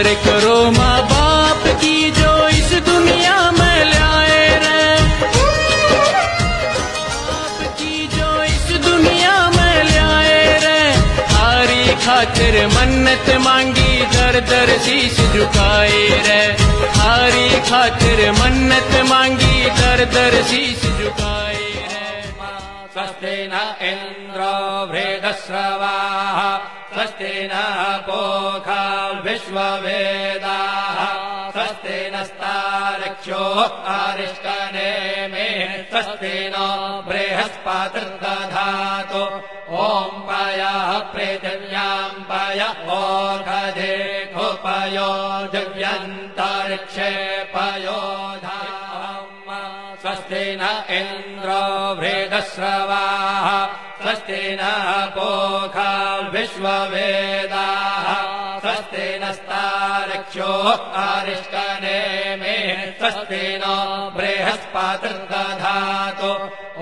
कदर करो माँ बाप की जो इस दुनिया में लाए रे बाप की जो इस दुनिया में लाए रे हारी खातिर मन्नत मांगी दर दर शीश झुकाए रे हारी खातिर मन्नत मांगी दर दर शीश झुकाए रे स्वस्ति न इन्द्रो वृदस्रवाः। स्वस्ति न पोखा विश्ववेदाः स्वस्ति नस्तारक्षो आरिष्टनेमे स्वस्ति नो बृहस्पतिर्दधातु। ॐ पयः पृथिव्याम् पय ओघधे खुपयो दिव्यन्तरिक्षे पयोधाम् स्वस्ति न इन्द्रो वृदस्रवाः स्वस्ति न पोखा विश्ववेदाः स्वस्ति नस्तारक्षो आरिष्टनेमे स्वस्ति नो बृहस्पतिर्दधातु।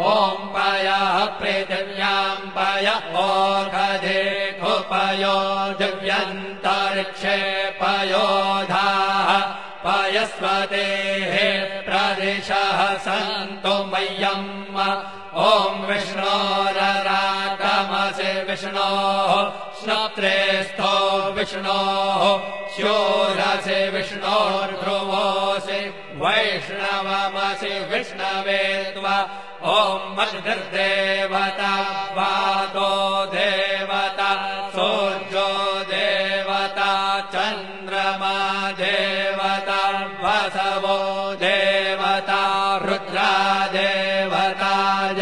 ॐ पयः पृथिव्याम् पय ओघधे खुपयो दिव्यन्तरिक्षे पयोधाः पयस्वतेः प्रदिशः सन्तु मह्यम्। ॐ विष्णोररागमसि विष्णोः श्नत्रेस्थो विष्णोः शोरसि विष्णोर्ध्रुवोऽसि वैष्णवमसि विष्णवे त्वा ॐ मद्भिर्देवता वातो देवता सूर्यो देवता चन्द्रमा देवता वसवो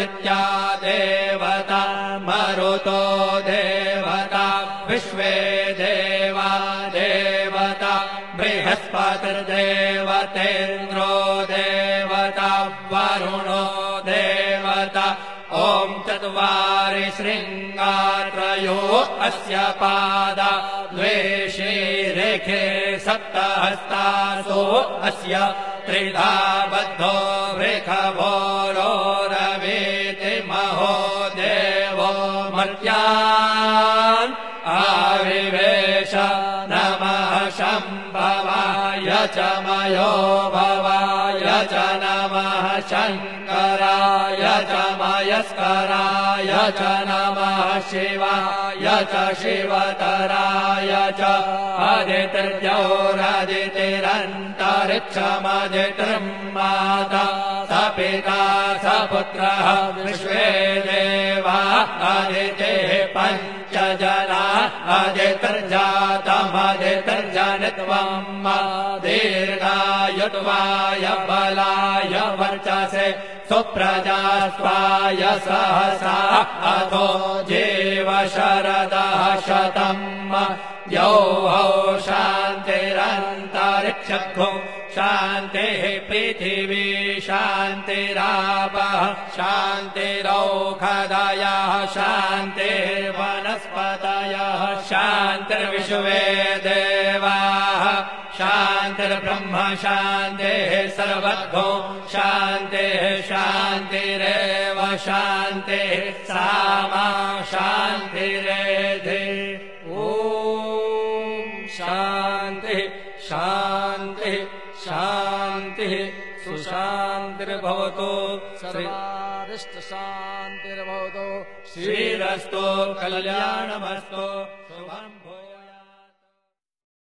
नित्या देवता मरुतो देवता विश्वे देवा देवता बृहस्पतिर्देवतेन्द्रो देवता वरुणो देवता ॐ चत्वारि शृङ्गात्रयो अस्य पादा द्वे रेखे सप्तहस्तासो अस्य त्रिधा बद्धो वृखभोरो मर्त्यान् आविवेश नमः शम्भवाय च मयो भवाय च नमः शङ्कराय च मयस्कराय च नमः शिवाय च शिवतराय च अदितिर्जौरदितिरन्तरिक्षमदितिर् माता स पिता स पुत्रः विश्वे देवा अदितेः पञ्च जना अदितिर्जातमदितिर्जनित्वम् दीर्घायुत्वाय बलाय वर्चसे सुप्रजा स्वाय सहसा अथो जीव शरदः शतम् यौहौ शान्तिरन्तरिक्षो शान्तिः पृथिवी शान्तिरापः शान्तिरौखदयः शान्तिर्वनस्पतयः शान्तिर्विश्वे देवाः शान्तिर्ब्रह्म शान्तिः सर्वद्भो शान्तिः शान्तिरेव शान्तिः सामा शान्तिरेधि। ॐ शान्तिः शान्तिः शान्तिः। सुशान्तिर्भवतु सर्वारिष्टशान्तिर्भवतु श्रीरस्तो कल्याणमस्तु